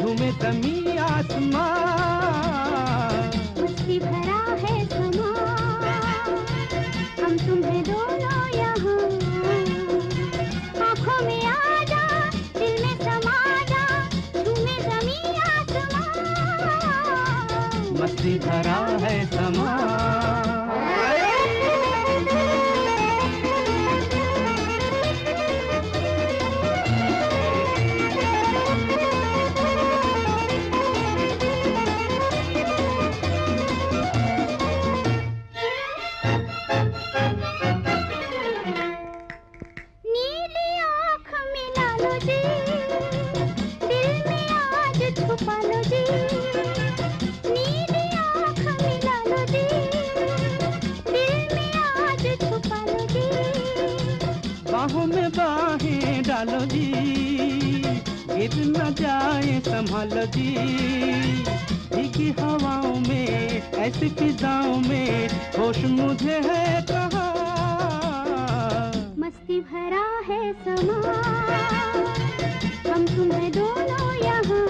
झूमे जमी आसमां गिर न जाए संभालो जी। भीगी हवाओं में ऐसी फिजाओं में होश मुझे है कहा। मस्ती भरा है समा। हम तुम्हें दोनों यहाँ।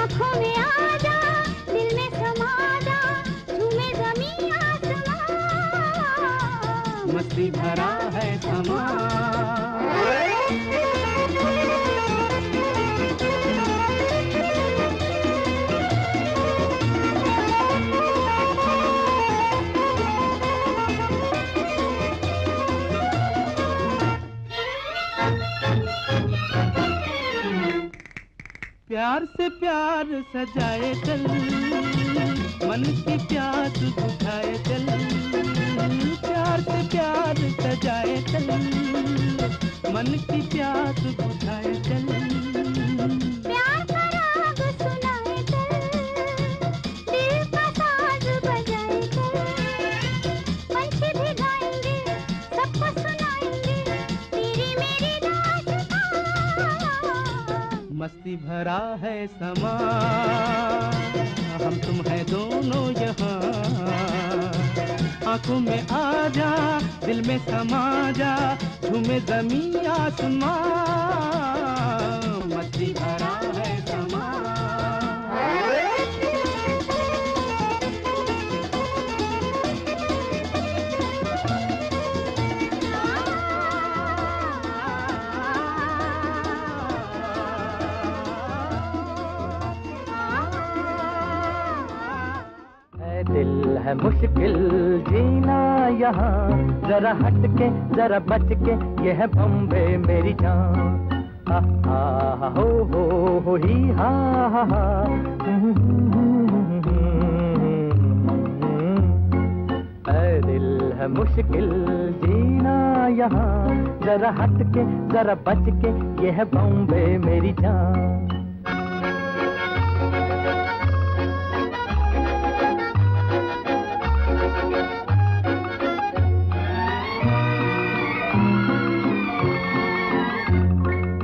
आँखों में आ जा दिल में समा जा झूमे जमी आसमां। मस्ती भरा है समा। प्यार से प्यार सजाए चल। मन की प्यास बुझाए चल। प्यार से प्यार सजाए चल। मन की प्यास बुझाए चल। मस्ती भरा है समा। हम तुम है दोनों यहाँ। आँखों में आ जा, दिल में समा जा तुम्हें जमी आसमां। है मुश्किल जीना यहाँ। जरा हट के जरा बच के ये है बम्बे मेरी जान। हा हा हा, हो हो हो ही हा हा। मुश्किल जीना यहाँ। जरा हट के जरा बच के ये है बम्बे मेरी जान।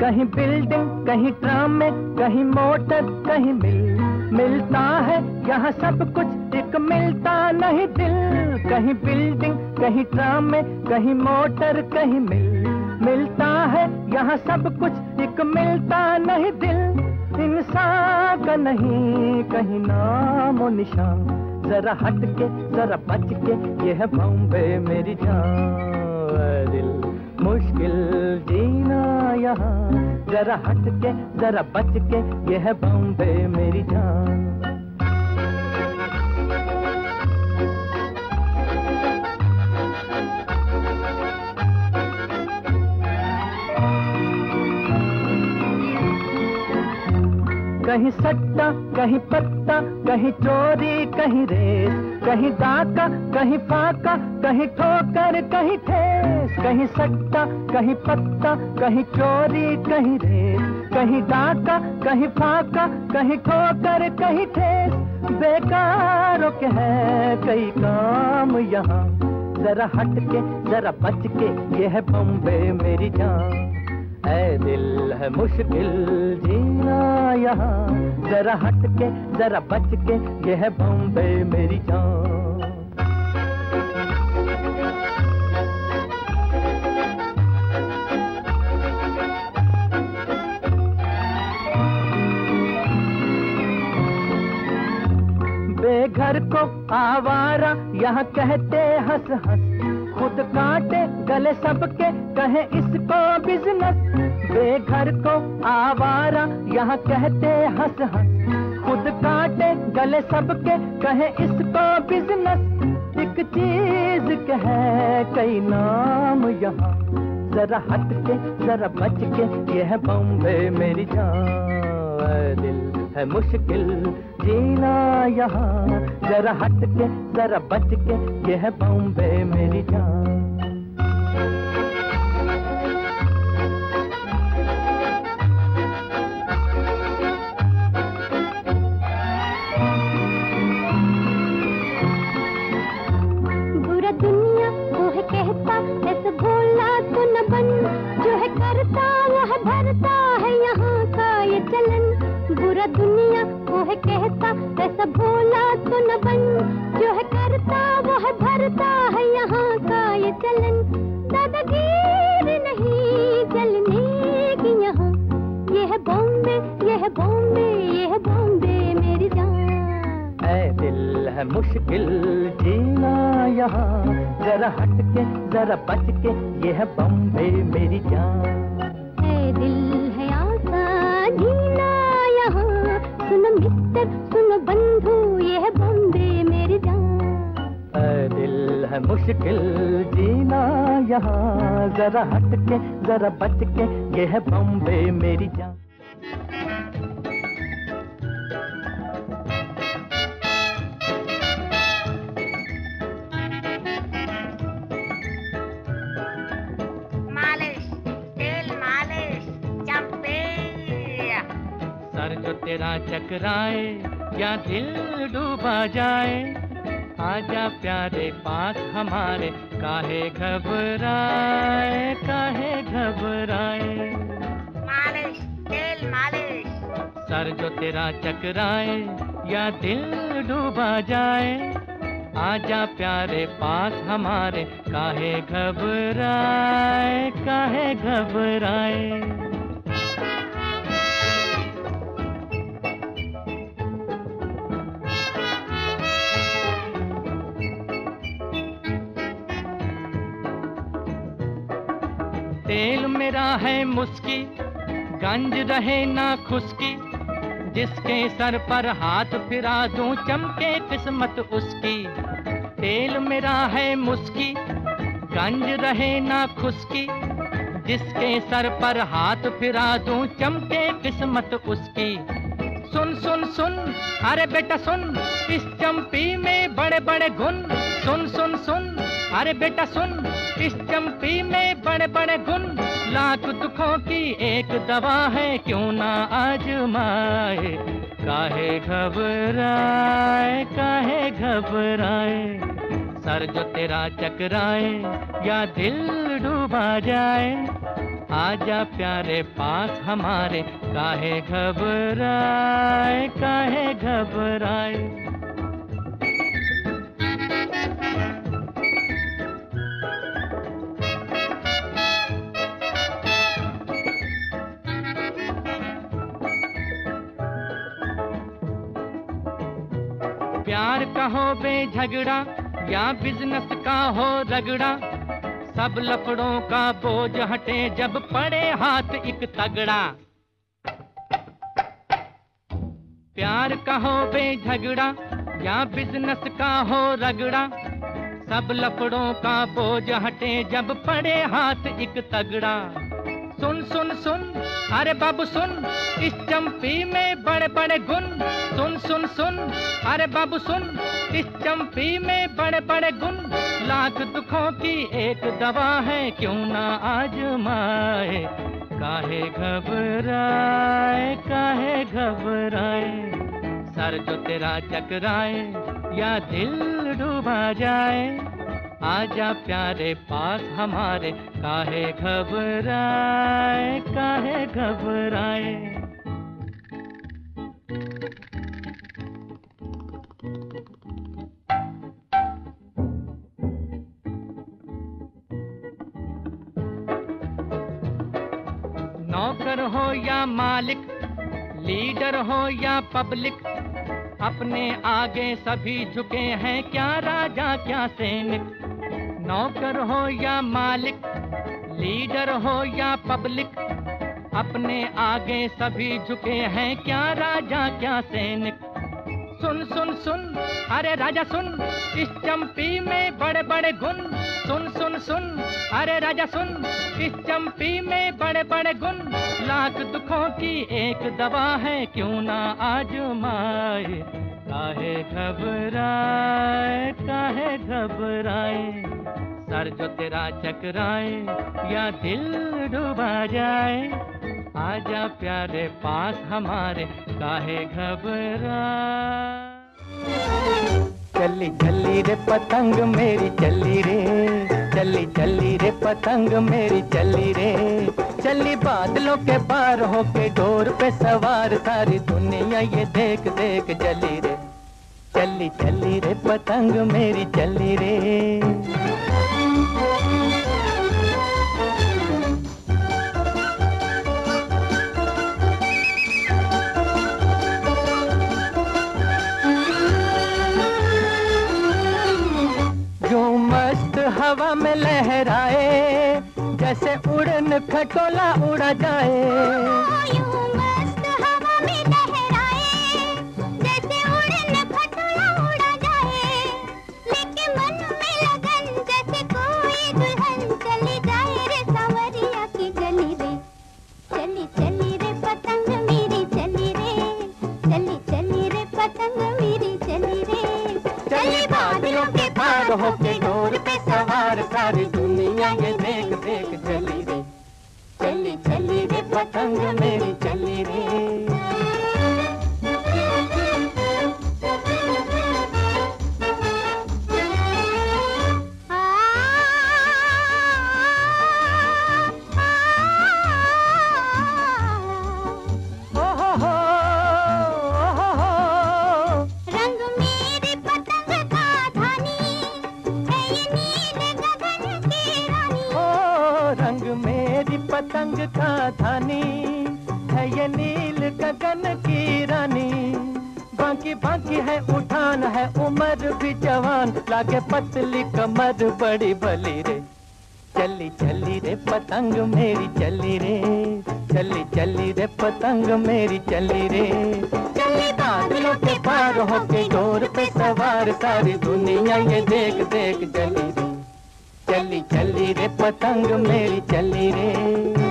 कहीं बिल्डिंग कहीं ट्राम में, कहीं मोटर कहीं मिल मिलता है, यहाँ सब कुछ एक मिलता नहीं दिल। कहीं बिल्डिंग कहीं ट्राम में, कहीं मोटर कहीं मिल मिलता है, यहाँ सब कुछ एक मिलता नहीं दिल। इंसान का नहीं, कहीं नाम निशान। जरा हट के जरा बच के यह बॉम्बे मेरी जान। दिल मुश्किल, जीना यहाँ। जरा हट के जरा बच के ये है बॉम्बे मेरी जान। कहीं सट्टा, कहीं पत्ता, कहीं चोरी, कहीं रेस कहीं डाका कहीं फाका कहीं ठोकर कहीं ठेस, कहीं सट्टा, कहीं पत्ता, कहीं चोरी, कहीं रेस, कहीं डाका कहीं फाका कहीं ठोकर कहीं ठेस। बेकारों के है कई काम यहाँ। जरा हट के जरा बच के यह बम्बे मेरी जान। है दिल है मुश्किल जीना यहाँ। जरा हट के जरा बच के ये है बॉम्बे मेरी जान। बेघर को आवारा यहाँ कहते हंस हंस खुद काटे गले सबके, कहे इसको बिज़नेस बेघर को आवारा, यहाँ कहते हंस हंस। खुद काटे गले सबके, कहे इसको बिज़नेस एक चीज़ के है कई नाम यहाँ। जरा हट के जरा बच के यह बॉम्बे मेरी जान दिल। है मुश्किल। जीना यहाँ जरा हट के जरा बच के यह बॉम्बे मेरी जान। दुनिया वो है कहता, ऐसा भोला तो न बन। जो है करता, वो है भरता है यहाँ का ये चलन। दादागीर नहीं चलने की यहाँ। ये है बॉम्बे, ये है बॉम्बे, ये है बॉम्बे मेरी जान। ऐ दिल है मुश्किल जीना यहाँ। जरा हटके, जरा बच के ये है बॉम्बे मेरी जान। मुश्किल जीना यहाँ जरा हट के जरा बच के ये है बम्बे मेरी जान। मालिश तेल मालिश सर जो तेरा चकराए या दिल डूबा जाए आजा प्यारे पास हमारे काहे घबराए काहे घबराए? मालिश सर जो तेरा चकराए या दिल डूबा जाए। आजा प्यारे पास हमारे काहे घबराए काहे घबराए? मेरा है मुस्की, गंज रहे ना खुशकी जिसके सर पर हाथ फिरा दूँ चमके किस्मत उसकी। तेल मेरा है मुस्की, गंज रहे ना खुशकी जिसके सर पर हाथ फिरा दूँ चमके किस्मत उसकी। सुन सुन सुन, अरे बेटा सुन, इस चंपी में बड़े बड़े गुण। सुन सुन सुन, अरे बेटा सुन इस चंपी में बड़े बड़े गुण। लाख दुखों की एक दवा है, क्यों ना आजमाए? काहे घबराए काहे घबराए? सर जो तेरा चकराए, या दिल डूबा जाए? आजा प्यारे पास हमारे, काहे घबराए काहे घबराए? प्यार का हो बे झगड़ा या बिज़नेस का हो रगड़ा, सब लफड़ों का बोझ हटे जब पड़े हाथ एक तगड़ा। प्यार का हो बे झगड़ा या बिज़नेस का हो रगड़ा, सब लफड़ों का बोझ हटे जब पड़े हाथ एक तगड़ा। सुन सुन सुन अरे बाबू सुन, इस चंपी में बड़े बड़े गुण। सुन सुन सुन, अरे बाबू सुन, इस चंपी में बड़े बड़े गुण। लाख दुखों की एक दवा है, क्यों ना आजमाए? काहे घबराए काहे घबराए? सर जो तेरा चकराए, या दिल डूबा जाए? आजा प्यारे पास हमारे, काहे घबराए काहे घबराए। नौकर हो या मालिक, लीडर हो या पब्लिक, अपने आगे सभी झुके हैं, क्या राजा, क्या सैनिक। नौकर हो या मालिक, लीडर हो या पब्लिक, अपने आगे सभी झुके हैं क्या राजा, क्या सैनिक। सुन सुन सुन, अरे राजा सुन, इस चंपी में बड़े बड़े गुण। सुन सुन सुन, अरे राजा सुन, इस चंपी में बड़े बड़े गुण। लाख दुखों की एक दवा है, क्यों ना आज आजमाए? काहे घबराए काहे घबराए? सर जो तेरा चकराए, या दिल डूबा जाए। आजा प्यारे पास हमारे, काहे घबरा। चली चली रे पतंग मेरी, चली रे। चली चली रे पतंग मेरी, चली रे। चली बादलों के पार होके डोर पे सवार सारी दुनिया ये देख देख चली रे। चली चली रे पतंग मेरी, चली रे। हवा में लहराए जैसे उड़न खटोला उड़ा जाए। हाँ, के डोर पे सवार पतंग का धानी, है ये नील गगन की रानी। बाकी बाकी है उठान, है उम्र भी जवान। लागे पतली कमर बड़ी बली रे। चली चली रे पतंग मेरी, चली रे। चली चली रे पतंग मेरी, चली रे। चली बादलों के पार होके डोर पे सवार, सारी दुनिया ये देख देख चली रे। चली चली रे पतंग मेरी, चली रे।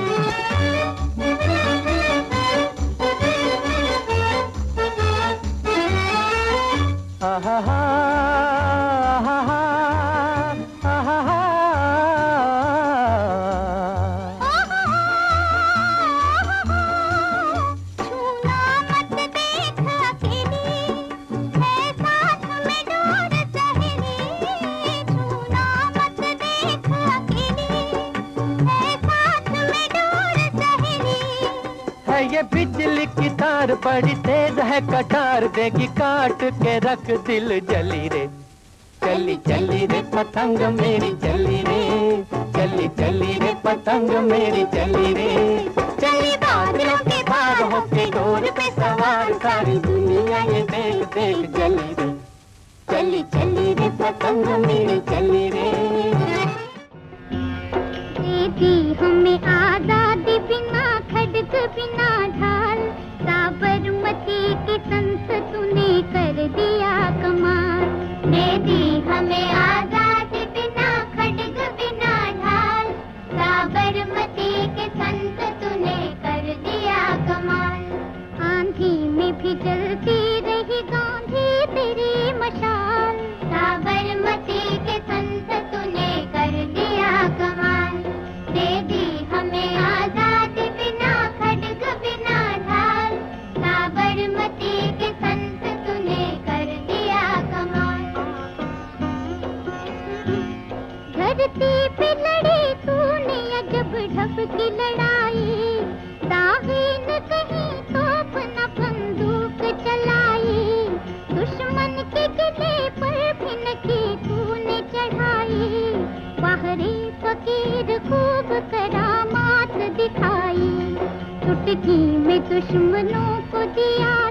बिजली की तार बड़ी तेज है कटार देगी काट के रख दिल। जली रे चली चली रे पतंग मेरी चली रे चली चली रे पतंग मेरी चली रे। चली बादलों के पार होके डोर पे सवार सारी दुनिया ये देख देख चली रे। चली चली रे पतंग मेरी चली रे। दीदी हमें आज़ादी बिना खड़ग बिना ढाल साबरमती की संत तूने कर दिया कमाल। दीदी हमें आज़ाद बिना, खड़ग बिना ढाल साबरमती के संत तूने कर दिया कमाल। आंधी में भी जलती चुटकी में दुश्मनों को दिया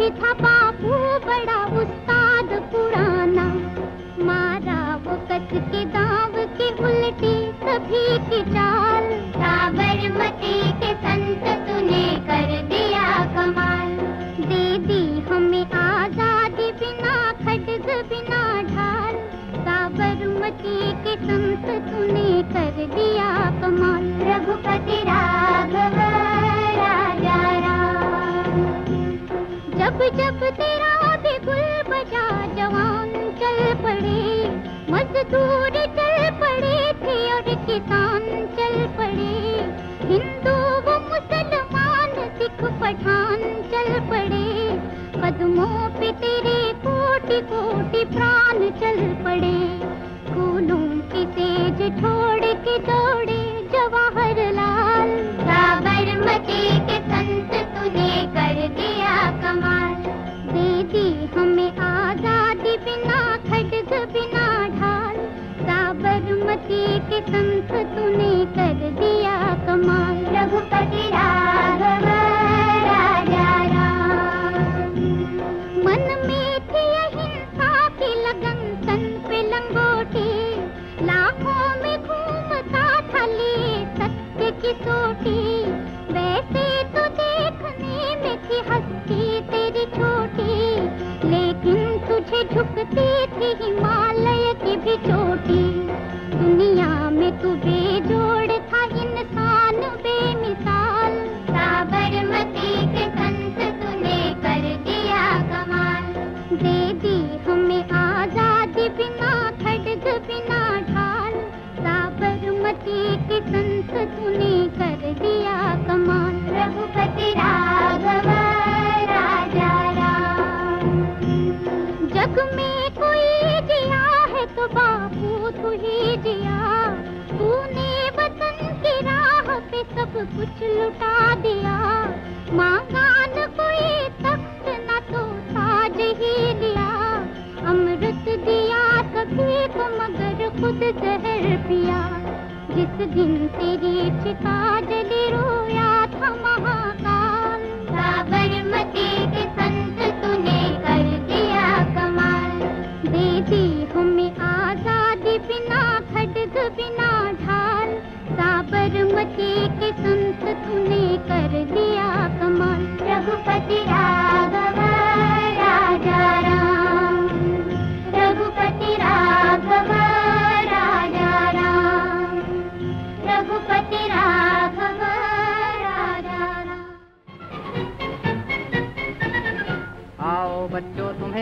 भी था बाबू, बड़ा उस्ताद पुराना। मारा वो कच के दाव की उल्टी सभी की चाल। साबरमती के संत तूने कर दिया कमाल। दे दी हमें आज़ादी बिना खड़ग, बिना ढाल। साबरमती के संत तूने कर दिया कमाल। रघुपति राघव जब तेरा बिगुल बजा, जवान चल पड़े। मजदूर चल पड़े थे और किसान चल पड़े। हिंदू वो मुसलमान, सिख पठान कदमों पे तेरे कोटि कोटि प्राण चल पड़े। फूलों की तेज छोड़ के दौड़े जवाहरलाल। साबरमती के संत तूने कर दिया कमाल। के संत तूने कर दिया कमाल। रघुपति राघव राजा राम। मन में थी अहिंसा की लगन तन पे लंगोटी। लाखों में घूमता था सत्य की वैसे तो देखने में थी हस्ती तेरी छोटी, लेकिन तुझे झुकती थी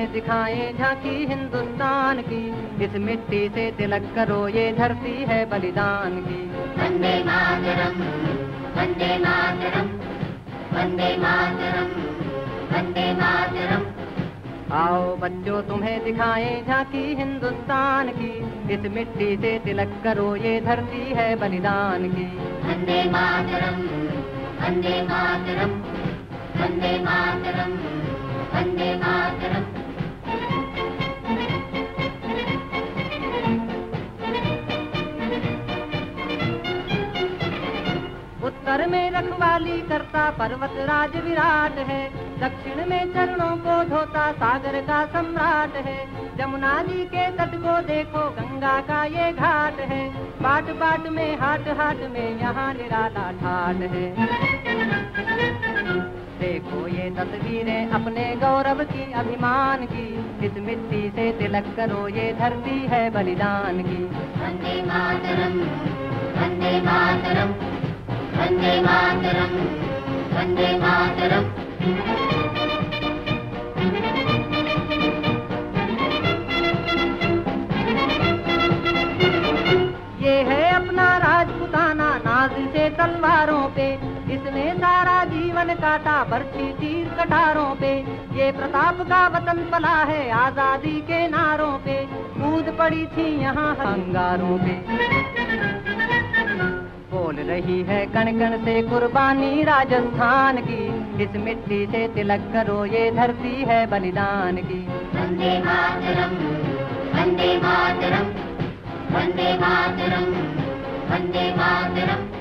दिखाएँ झांकी हिंदुस्तान की। इस मिट्टी से तिलक करो, ये धरती है बलिदान की। वंदे मातरम् वंदे मातरम् वंदे मातरम्। वंदे मातरम। आओ बच्चों तुम्हें दिखाएँ झांकी हिंदुस्तान की। इस मिट्टी से तिलक करो ये धरती है बलिदान की। वंदे मातरम वंदे मातरम वंदे मातरम वंदे मातरम्। उत्तर में रखवाली करता पर्वत राज विराट है। दक्षिण में चरणों को धोता सागर का सम्राट है। जमुना जी के तट को देखो, गंगा का ये घाट है। बाट बाट में हाट हाट में यहाँ निराला ठाट है। देखो ये तस्वीरें अपने गौरव की, अभिमान की। इस मिट्टी से तिलक करो, ये धरती है बलिदान की। वंदे मातरम् वंदे मातरम्। ये है अपना राजपुताना नाज से तलवारों पे इसने सारा जीवन काटा बरछी तीर कटारों पे। ये प्रताप का वतन पला है आज़ादी के नारों पे, कूद पड़ी थी यहाँ अंगारों पे। बोल रही है कण कण से कुर्बानी राजस्थान की। इस मिट्टी से तिलक करो, ये धरती है बलिदान की। वंदे मातरम वंदे मातरम वंदे मातरम, वंदे मातरम्।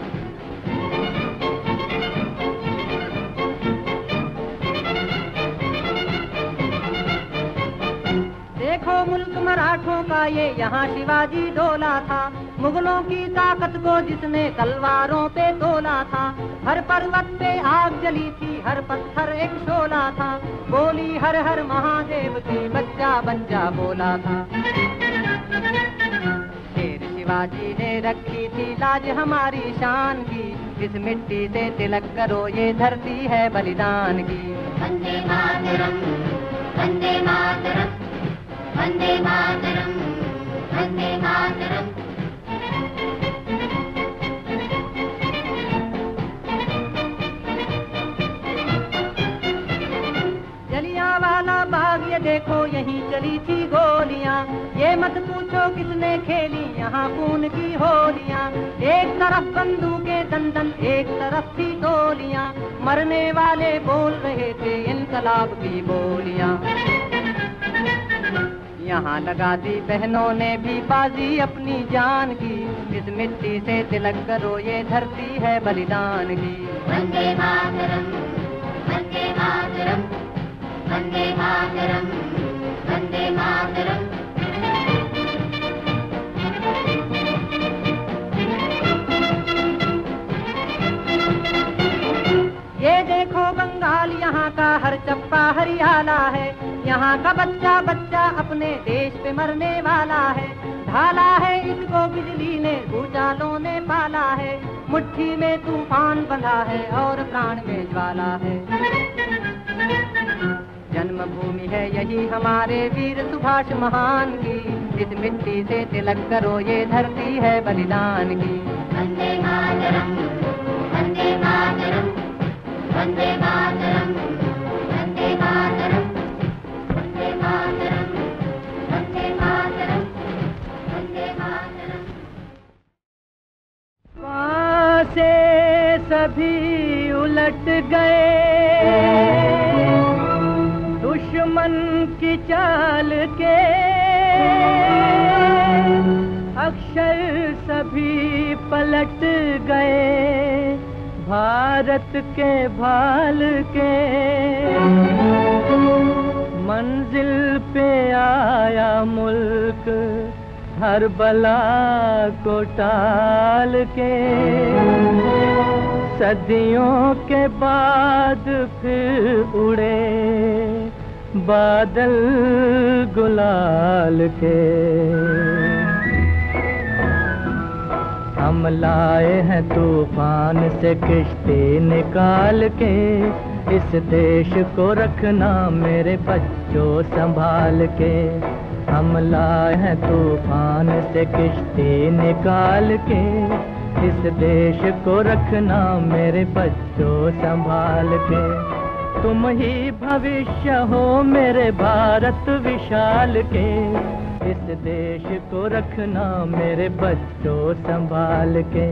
मराठों का ये यहाँ शिवाजी डोला था। मुगलों की ताकत को जिसने तलवारों पे तोला था। हर पर्वत पे आग जली थी, हर पत्थर एक शोला था। बोली हर हर महादेव की बच्चा बच्चा बोला था। शेर शिवाजी ने रखी थी लाज हमारी शान की। इस मिट्टी से तिलक करो, ये धरती है बलिदान की। वंदे मातरम् वंदे मातरम्। वंदे मातरम् वंदे मातरम्। जलियांवाला देखो, यही चली थी गोलियाँ। ये मत पूछो, किसने खेली यहाँ खून की होलियाँ। एक तरफ़ बंदूकें दंदन, एक तरफ़ थी गोलियाँ मरने वाले बोल रहे थे, इनकलाब की बोलियाँ। यहाँ लगा दी बहनों ने भी बाजी अपनी जान की। इस मिट्टी से तिलक करो, ये धरती है बलिदान की। वंदे मातरम् वंदे मातरम् वंदे मातरम् वंदे मातरम्। ये देखो बंगाल यहाँ का हर चप्पा हरियाला है। यहाँ का बच्चा बच्चा अपने देश पे मरने वाला है। ढाला है इसको बिजली ने भूचालों ने पाला है। मुट्ठी में तूफ़ान बंधा है और प्राण में ज्वाला है। जन्मभूमि है यही हमारे वीर सुभाष महान की। इस मिट्टी से तिलक करो, ये धरती है बलिदान की। वंदे मातरम् वंदे मातरम् वंदे मातरम्। सभी उलट गए। दुश्मन की चाल के अक्षर सभी पलट गए। भारत के भाल के मंजिल पे आया मुल्क हर बला को टाल के। सदियों के बाद फिर उड़े बादल गुलाल के। हम लाए हैं तूफ़ान से किश्ती निकाल के, इस देश को रखना मेरे बच्चों संभाल के। हम लाए हैं तूफ़ान से किश्ती निकाल के इस देश को रखना मेरे बच्चों संभाल के। तुम ही भविष्य हो मेरे भारत विशाल के। इस देश को रखना मेरे बच्चों संभाल के।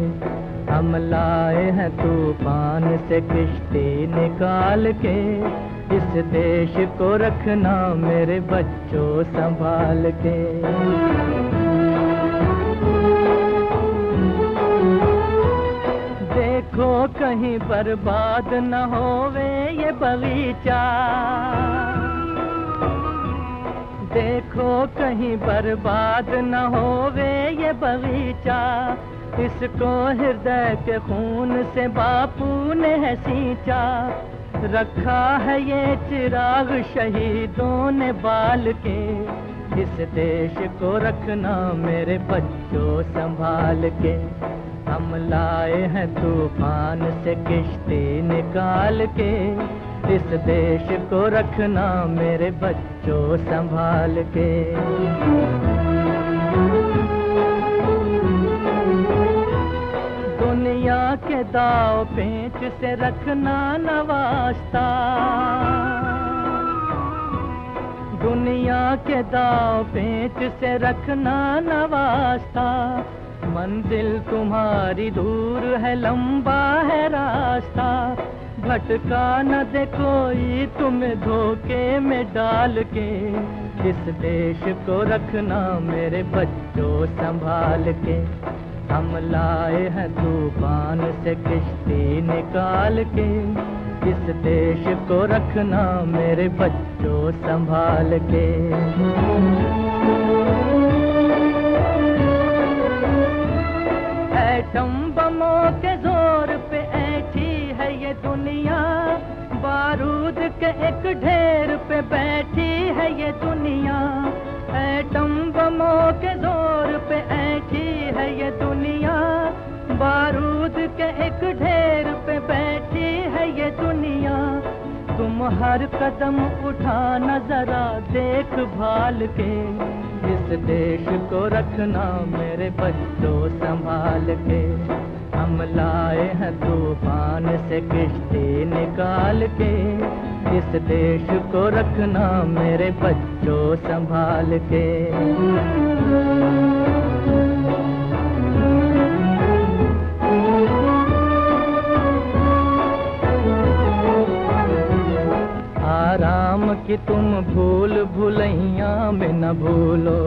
हम लाए हैं तूफ़ान से किश्ती निकाल के। इस देश को रखना मेरे बच्चों संभाल के। देखो कहीं बर्बाद न होवे ये बगीचा। देखो कहीं बर्बाद न होवे ये बगीचा। इसको हृदय के खून से बापू ने है सींचा। रखा है ये चिराग शहीदों ने बाल के। इस देश को रखना मेरे बच्चों संभाल के। हम लाए हैं तूफ़ान से किश्ती निकाल के। इस देश को रखना मेरे बच्चों संभाल के। दुनिया के दाव पेच से रखना नवास्ता दुनिया के दाव पेच से रखना नवास्ता मंजिल तुम्हारी दूर है, लंबा है रास्ता। भटका न दे कोई तुम धोखे में डाल के। इस देश को रखना मेरे बच्चों संभाल के। हम लाए हैं तूफ़ान से किश्ती निकाल के। इस देश को रखना मेरे बच्चों संभाल के। एटम बमों के ज़ोर पे ऐठी है ये दुनिया, बारूद के एक ढेर पे बैठी है ये दुनिया। एटम बमों के ज़ोर पे ऐठी है ये दुनिया, बारूद के एक ढेर दुनिया, तुम हर कदम उठाना जरा देखभाल के। इस देश को रखना मेरे बच्चों संभाल के। हम लाए हैं तूफ़ान से किश्ती निकाल के। इस देश को रखना मेरे बच्चों संभाल के। कि तुम भूल भूलैया में न भूलो।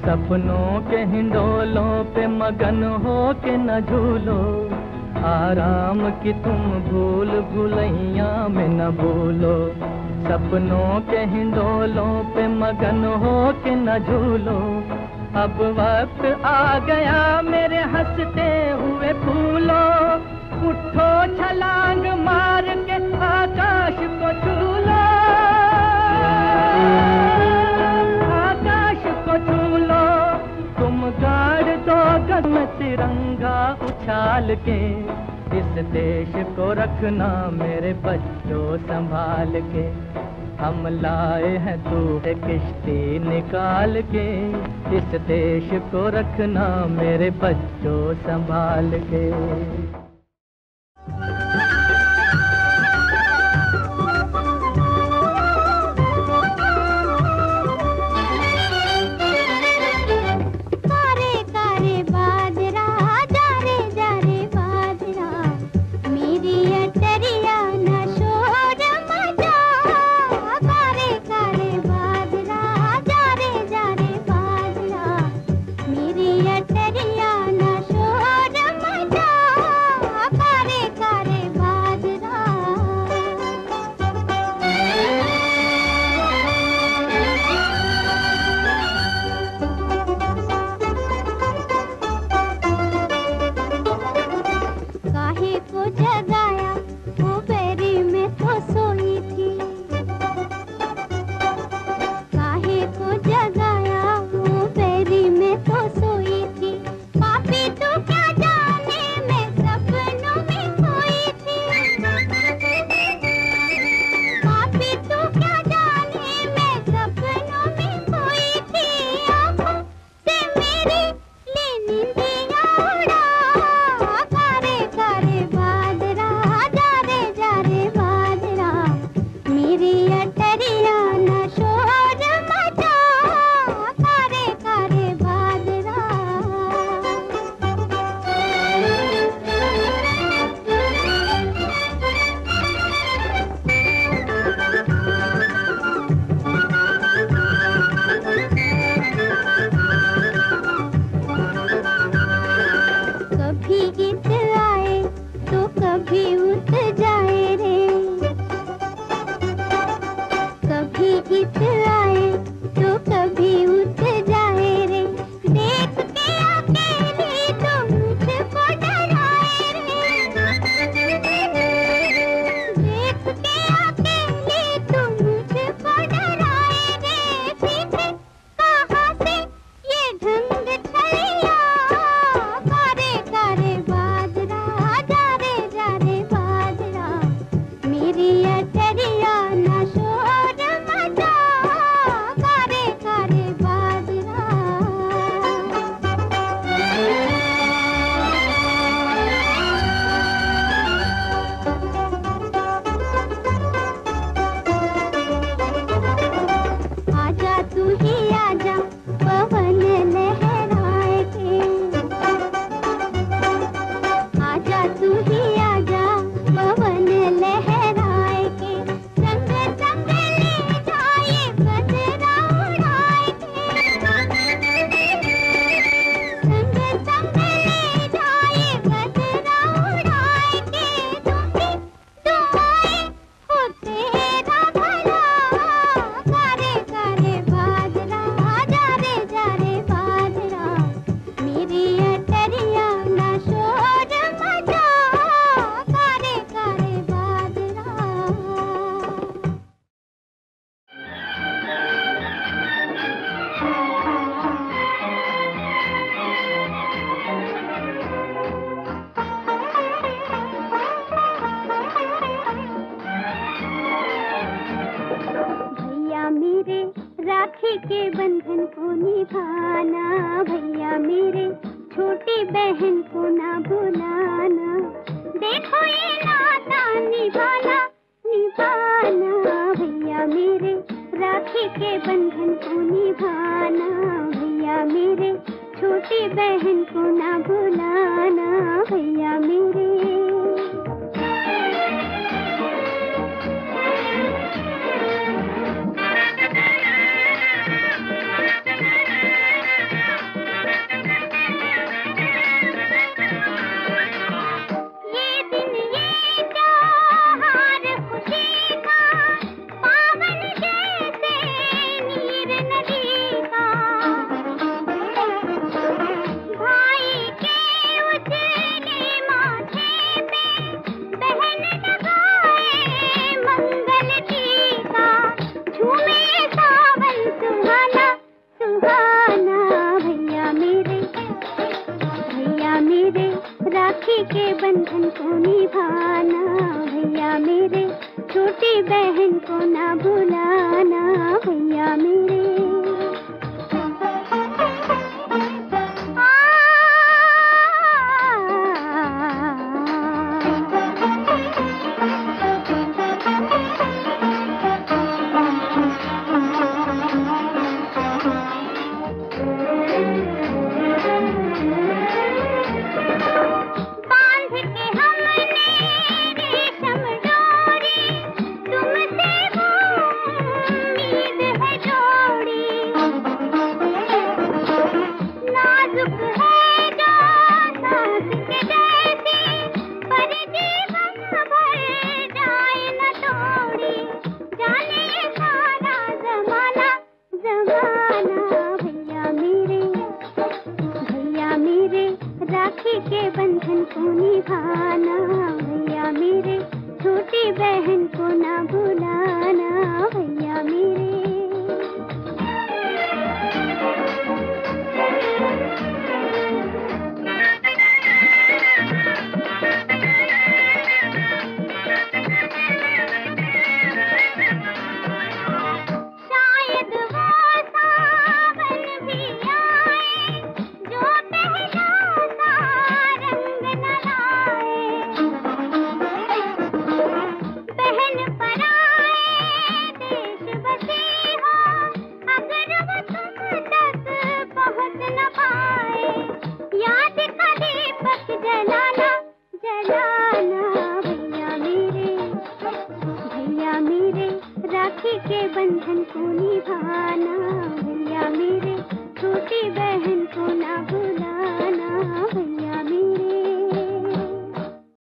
सपनों के हिंडोलों पे मगन हो के न झूलो। आराम कि तुम भूल भूलैया में न भूलो। सपनों के हिंडोलों पे मगन हो के न झूलो। अब वक्त आ गया मेरे हँसते हुए फूलो। उठो छलांग मार के आकाश को झूलो का तिरंगा उछाल के, इस देश को रखना मेरे बच्चों संभाल के। हम लाए हैं दूर किश्ती निकाल के, इस देश को रखना मेरे बच्चों संभाल के। गीत